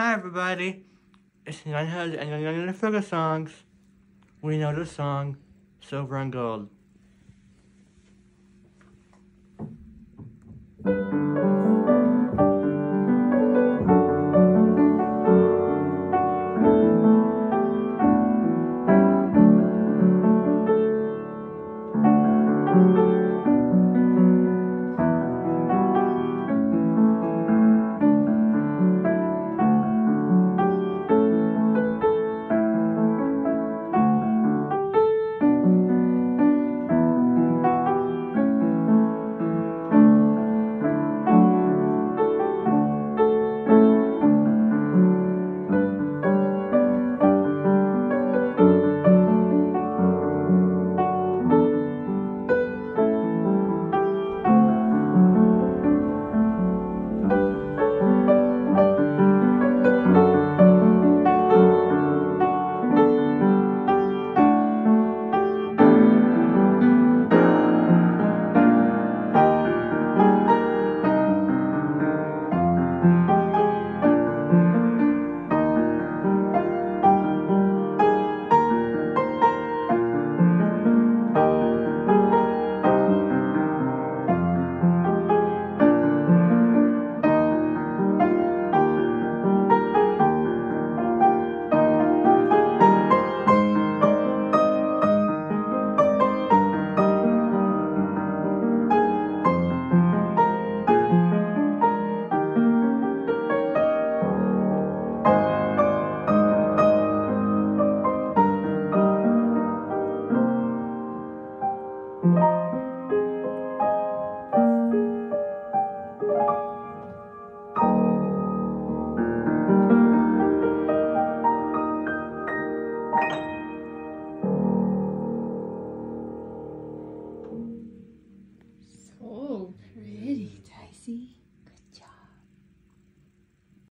Hi everybody, it's Young Hood and you're Young the Sugar Songs. We know the song, Silver and Gold.